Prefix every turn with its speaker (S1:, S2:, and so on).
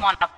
S1: wanna.